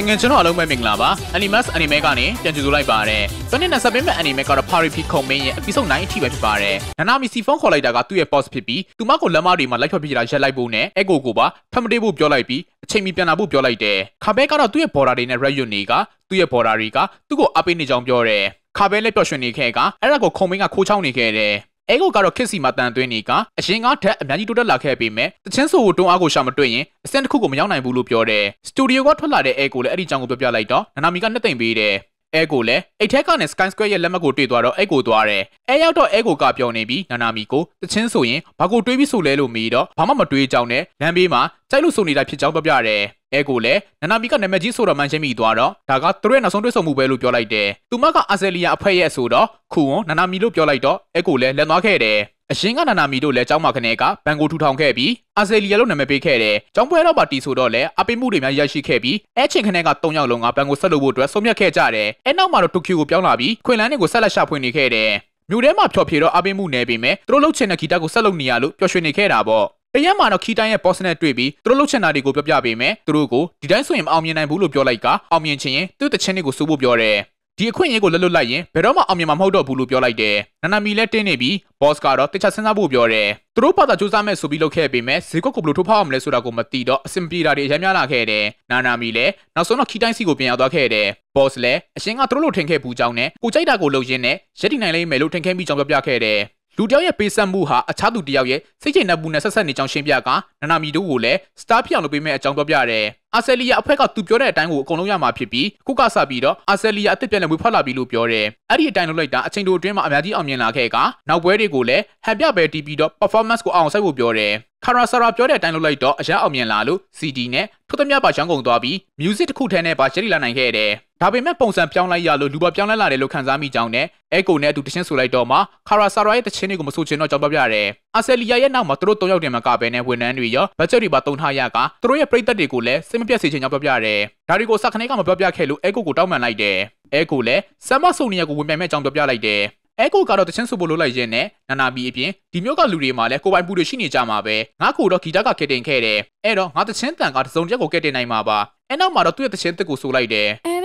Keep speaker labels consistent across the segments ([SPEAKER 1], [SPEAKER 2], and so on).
[SPEAKER 1] တငယ်ကျွန်တော်အလုံးပဲမင်္ဂလာပါ Animus Anime ကနေပြန်ကြိုဆိုလိုက်ပါရစေ။ဆိုနေ့နဲ့ဆက်ပေးမဲ့ Anime ကတော့ Paripi ခုံမင်းရဲ့ episode 9အထိပဲဖြစ်ပါတယ်။နာနာမီစီဖုန်းခေါ်လိုက်တာကသူ့ရဲ့ boss ဖြစ်ပြီးသူမကိုလက်မတွေမှာလိုက်ဖက်ပြတာရက်လိုက်ဖို့နဲ့ Echo ကိုပါဖတ်မတေးဖို့ပြောလိုက်ပြီးအချိန်မီပြန်လာဖို့ပြောလိုက်တယ်။ခါဘဲကတော့သူ့ရဲ့ border တွေနဲ့ red unit တွေကသူ့ရဲ့ border တွေကသူ့ကိုအပိနေကြောင်းပြောတယ်။ခါဘဲလည်းပျော်ရွှင်နေခဲ့ကအဲ့ဒါကိုခုံမင်းကခိုးချောင်းနေခဲ့တယ်။ အဲကိုကတော့ခစ်စီမှာတန်သွင်းနေကအရင်ကထက်အများကြီးတိုးတက်လာခဲ့ပေမဲ့တချင်းဆိုကိုတွန်းအားကိုရှာမတွေ့ရင်အဆင့်တစ်ခုကိုမရောက်နိုင်ဘူးလို့ပြောတယ်။စတူဒီယိုကထွက်လာတဲ့အဲကိုလည်းအဲ့ဒီအကြောင်းကိုပြောပြလိုက်တော့နာနာမီကနှစ်သိမ့်ပေးတယ်။ အဲကိုလည်းအိတ်ထက်ကနေ Sky Square ရဲ့လက်မှတ်ကိုတွေ့သွားတော့အဲကိုသွားတယ်။အဲရောက်တော့အဲကိုကပြောနေပြီးနာနာမီကိုတချင်းဆိုရင်ဘာကိုတွေးပြီးဆိုလဲလို့မေးတော့ဘာမှမတွေးကြောင်းနဲ့လမ်းဘေးမှာကြိုက်လို့ဆိုနေတာဖြစ်ကြောင်းပြောပြတယ်။အဲကိုလည်းနာနာမီကနာမည်ကြီးဆိုတော့မှန်ချင်းမိသွားတော့ဒါကသူတို့ရဲ့နောက်ဆုံးတွေ့ဆုံမှုပဲလို့ပြောလိုက်တယ်။သူမကအာဇယ်လီယာအဖွဲရဲ့ဆိုတော့ခုဝွန်နာနာမီလို့ပြောလိုက်တော့အဲကိုလည်းလက်သွားခဲ့တယ်။ အရှင်ကနာနာမီတို့လည်းကျောင်းမှာခနေကဘန်ကိုထူထောင်ခဲ့ပြီးအာဇယ်လီယာလို့နာမည်ပေးခဲ့တယ်။ကျောင်းပွဲတော့ပါတီဆိုတော့လည်းအပိမှုတွေများရရှိခဲ့ပြီးအဲချင်းခနေက၃ယောက်လုံးကဘန်ကိုဆက်လုပ်ဖို့အတွက်ဆုံးဖြတ်ခဲ့ကြတယ်။အဲနောက်မှာတော့တိုကျိုကိုပြောင်းလာပြီးခွင်လန်းတွေကိုဆက်လက်ရှာဖွေနေခဲ့တယ်။မြို့ထဲမှာဖျော်ဖြေတော့အပိမှုနေပေမဲ့သူတို့လှုပ်ချင်တဲ့ဂီတကိုဆက်လုပ်နေရလို့ပျော်ရွှင်နေခဲ့တာပေါ့။တရက်မှာတော့ခီတိုင်းရဲ့ boss နဲ့တွေ့ပြီးသူတို့လှုပ်ချင်တာတွေကိုပြောပြပေးမယ်သူတို့ကိုဒီတိုင်းဆိုရင်မအောင်မြင်နိုင်ဘူးလို့ပြောလိုက်ကအောင်မြင်ချင်ရင်သူ့တခြင်းတွေကိုစိုးဖို့ပြောတယ် ဒီအခွင့်အရေးကိုလွတ်လွတ်လိုက်ရင်ဘယ်တော့မှအောင်မြင်မှာမဟုတ်တော့ဘူးလို့ပြောလိုက်တယ်။နာနာမီလည်းတင်းနေပြီး boss ကတော့တခြားစဉ်းစားဖို့ပြောတယ်။သူတို့ဘာသာစူးစမ်းမဲ့ဆိုပြီးလုပ်ခဲ့ပေမဲ့ဈေးကွက်ကိုဘယ်လိုထိုးဖောက်အောင်မလဲဆိုတာကိုမသိတော့အဆင်ပြေတာတွေအများများလာခဲ့တယ်။နာနာမီလည်းနောက်ဆုံးတော့ခီတိုင်းစီကိုပြန်ရောက်သွားခဲ့တယ်။ boss လည်းအရှင်ကသူတို့လိုထင်ခဲ့ဘူးကြောင်းနဲ့ကိုကြိုက်တာကိုလုပ်ရင်းနဲ့ရက်တီနိုင်လိမ့်မယ်လို့ထင်ခဲ့ပြီးကြောင်းပြောပြခဲ့တယ်။ လူတယောက်ရဲ့ပေးဆက်မှုဟာအခြားသူတယောက်ရဲ့စိတ်ချနှပ်မှုနဲ့ဆက်ဆက်နေကြောင်းရှင်းပြကနာနာမီတို့ကိုလည်းစတားဖြစ်အောင်လုပ်ပေးမဲ့အကြောင်းပြောပြတယ်။အာဆယ်လီယာအဖွဲ့ကသူပြောတဲ့အတိုင်းကိုအကုန်လုံးရမှာဖြစ်ပြီးခုကစပြီးတော့အာဆယ်လီယာအစ်စ်ပြန်လည်ဝေဖွက်လာပြီလို့ပြောတယ်။အဲ့ဒီအတိုင်းလုပ်လိုက်တာအချိန်တိုအတွင်းမှာအများကြီးအောင်မြင်လာခဲ့ကနောက်ပွဲတွေကိုလည်းဟန်ပြပဲတီးပြီးတော့ performance ကိုအောင်ဆိုင်ဖို့ပြောတယ်။ခါရာဆာရာပြောတဲ့အတိုင်းလုပ်လိုက်တော့အရန်အောင်မြင်လာလို့ CD နဲ့ထိုးသမျှပါချောင်းကုန်သွားပြီး music တစ်ခုထဲနဲ့ပါရှယ်ရီလာနိုင်ခဲ့တယ်။ ဒါပေမဲ့ပုံစံပြောင်းလိုက်ရလို့လူပေါ်ပြောင်းလဲလာတယ်လို့ခန်းစားမိကြောင်းနဲ့အဲကိုနဲ့အတူတချင်းဆိုလိုက်တော့မှခါရာဆာရာရဲ့တချင်းတွေကိုမဆိုချင်တော့ကြောင်းပြပြတယ်။အာဆယ်လီယာရဲ့နောက်မှာသူတို့၃ယောက်တင်မှာကပဲနဲ့ဝန်ထမ်းတွေရောဘတ်ဂျက်တွေပါတုံထားရကသူတို့ရဲ့ပြည်သက်တွေကိုလည်းစိတ်မပြတ်စေချင်ကြောင်းပြပြတယ်။ဒါတွေကိုစခနေကမပြောပြခဲ့လို့အဲကိုကိုတောင်းပန်လိုက်တယ်။အဲကိုလည်းဆမ်မဆုံနီယာကိုဝင်ပြန်မဲ့ကြောင်းပြပြလိုက်တယ်။အဲကိုကတော့တချင်းဆိုဖို့လုပ်လိုက်ရင်းနဲ့နာနာဘီအပြင်ဒီမျိုးကလူတွေမှာလည်းကိုပိုင်ပူတွေရှိနေကြမှာပဲငါကိုတော့ဂီတကကက်တင်ခဲ့တယ်အဲ့တော့ငါတချင်းတန်ကတစုံတစ်ယောက်ကိုကက်တင်နိုင်မှာပါအဲနောက်မှာတော့သူ့ရဲ့တချင်းတက်ကိုဆိုလိုက်တယ်
[SPEAKER 2] Everything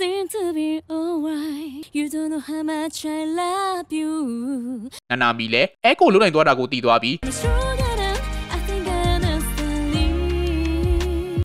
[SPEAKER 2] seems to be alright. You don't know how much I love you.
[SPEAKER 1] နာနာဘီလည်းအဲကိုလုံးနိုင်သွားတာကိုတည်သွားပြီး
[SPEAKER 2] I'm stronger than I think I understand.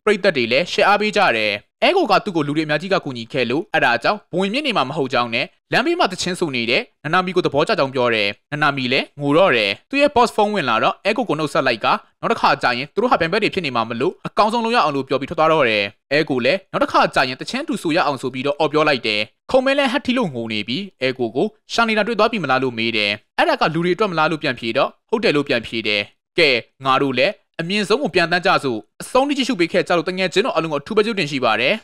[SPEAKER 1] ပရိသတ်တွေလည်းရှယ်အားပေးကြတယ် အဲကိုကသူ့ကိုလူတွေအများကြီးကကူညီခဲ့လို့အဲ့ဒါကြောင့်ဘဝင်မြင့်နေမှာမဟုတ်ကြောင်းနဲ့လမ်းဘေးမှာတချင်းဆိုနေတဲ့နာနာမီကိုသဘောကျကြောင်းပြောတယ်နာနာမီလည်းငိုတော့တယ်သူ့ရဲ့ boss ဖုန်းဝင်လာတော့အဲကိုကိုနှုတ်ဆက်လိုက်ကနောက်တစ်ခါကြာရင်သူတို့ဟာပြန်ဘက်တွေဖြစ်နေမှာမလို့အကောင်းဆုံးလုပ်ရအောင်လို့ပြောပြီးထွက်သွားတော့တယ်အဲကိုလည်းနောက်တစ်ခါကြာရင်တချင်းတူဆိုရအောင်ဆိုပြီးတော့အော်ပြောလိုက်တယ်ခုံမဲလဲဟတ်ထီလို့ငိုနေပြီးအဲကိုကိုရှာနေတာတွေ့သွားပြီမလားလို့မေးတယ်အဲ့ဒါကလူတွေအတွက်မလားလို့ပြန်ဖြေတော့ဟုတ်တယ်လို့ပြန်ဖြေတယ်ကဲငါတို့လည်း အမြင့်ဆုံးကိုပြန်တန်းကြစို့အဆုံးတိကျရှုပေးခဲ့ကြလို့တငယ်ချင်းတို့အလုံးကိုအထူးပဲကျုပ်တင်ရှိပါတယ်